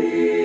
thee.